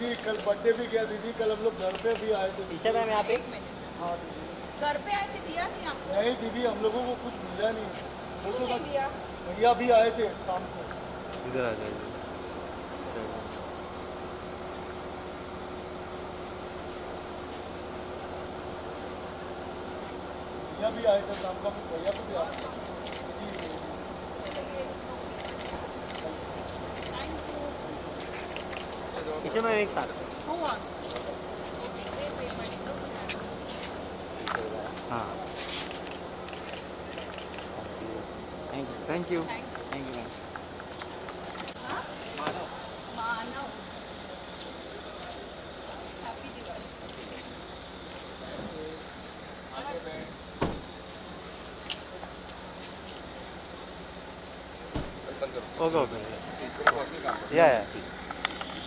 दीदी कल बर्थडे भी गया दीदी कल हम लोग घर पे भी आए थे ईशा मैम यहाँ पे हाँ। घर पे आए थे दिया नहीं आपको नहीं दीदी हम लोगों को कुछ मिला नहीं। वो तो भैया भी आए थे शाम को। इधर आ जाइए। भैया भी आए थे शाम का भैया को भी आए थे दीदी थैंक यू ईशा मैम एक साथ Who wants? Wait, wait, wait. हाँ thank you thank you thank you हाँ? Okay okay yeah yeah